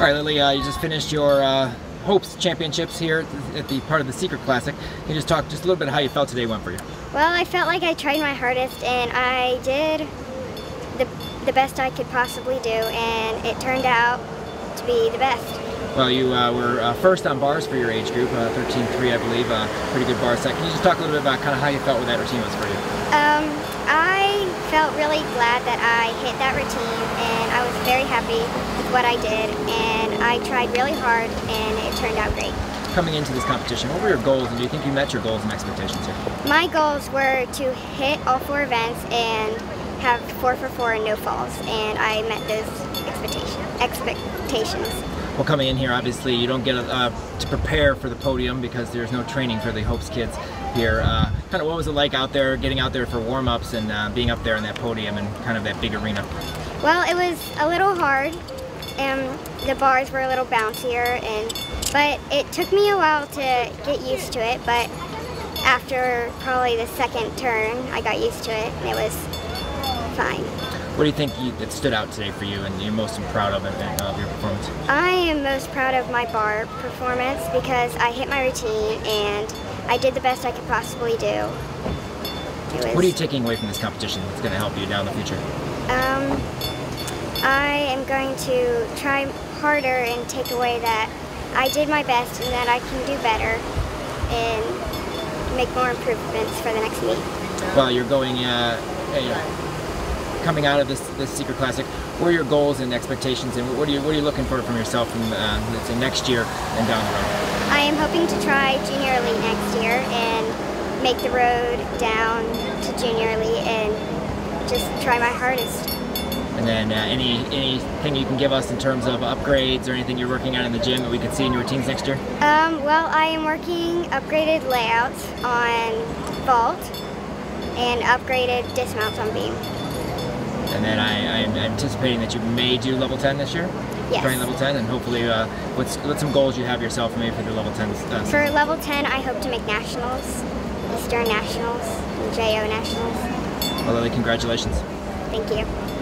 All right, Lily, uh, you just finished your uh, Hopes Championships here at the part of the Secret Classic. Can you just talk just a little bit how you felt today went for you? Well, I felt like I tried my hardest and I did the, the best I could possibly do and it turned out to be the best. Well, you uh, were uh, first on bars for your age group, 13-3 uh, I believe, uh, pretty good bar set. Can you just talk a little bit about kind of how you felt with that routine was for you? Um, I felt really glad that I hit that routine and I was very happy with what I did and I tried really hard and it turned out great. Coming into this competition, what were your goals and do you think you met your goals and expectations here? My goals were to hit all four events and have four for four and no falls and I met those expectations. Well, coming in here, obviously, you don't get uh, to prepare for the podium because there's no training for the Hopes kids here. Uh, kind of what was it like out there, getting out there for warm-ups and uh, being up there in that podium and kind of that big arena? Well, it was a little hard. and the bars were a little bouncier, and but it took me a while to get used to it. But after probably the second turn, I got used to it, and it was fine. What do you think you, that stood out today for you and you're most proud of, it, of your performance? I am most proud of my bar performance because I hit my routine and I did the best I could possibly do. what are you taking away from this competition that's going to help you down the future? Um, I am going to try harder and take away that I did my best and that I can do better and make more improvements for the next meet. Well, you're going, uh, coming out of this this Secret Classic, what are your goals and expectations, and what are you what are you looking for from yourself from uh, next year and down the road? I am hoping to try Junior Elite next year and make the road down to Junior Elite and just try my hardest. And then uh, any anything you can give us in terms of upgrades or anything you're working on in the gym that we could see in your routines next year? Um, well, I am working upgraded layouts on vault and upgraded dismounts on beam. And then I, am anticipating that you may do level 10 this year? Yes. Trying level 10, and hopefully, uh, what's, what's some goals you have yourself maybe for the level 10? Uh, for level 10, I hope to make nationals, Eastern Nationals, JO Nationals. Well, Lily, congratulations. Thank you.